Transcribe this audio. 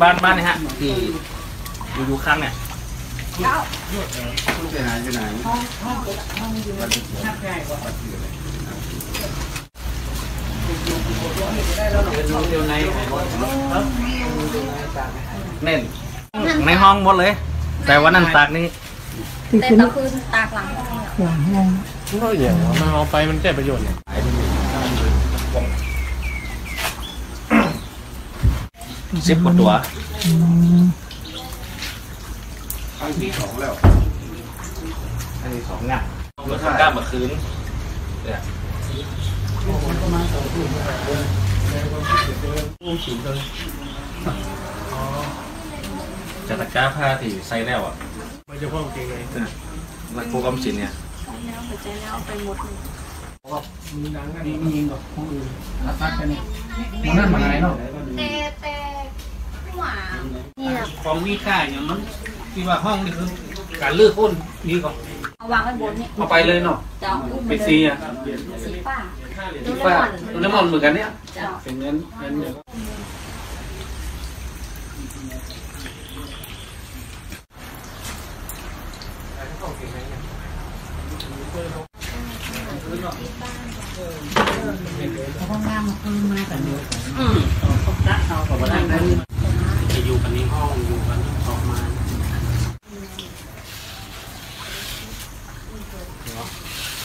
บ้านบ้านนี่ฮะที่อยู่อยู่ข้างเนี่ยผู้เสียหายอยู่ไหนเน่นในห้องหมดเลย แต่วันนั้นตากนี่แต่ตะคืนตากหลังห้องเนี่ยก็อย่างว่ามันเอาไปมันได้ประโยชน์เนี่ย สิบกว่าตัวครั้งที่สองแล้วอันนี้สองงานรถกล้ามาคืนเนี่ยจะตะกร้าผ้าที่ใส่แล้วอะไม่จะพ่อเก่งเลยแล้วกูกำสินเนี่ยแล้วหัวใจแล้วเอาไปหมดเลยนั่นมาไหนเนาะแต่แต่หวานนี่แหละ ของมีค่าอย่างมันที่ว่าห้องนี่คือการลื้อหุ้นนี่ก็เอาวางไว้บนนี่เอาไปเลยเนาะจะเอาอุ้มไปเป็นเลยซีอะสีฟ้าดูฟ้าเลมอนน้ำมันเหมือนกันเนี่ยจะเป็นเงินเงินเดี๋ยวห้องน้ำมันคือมาแต่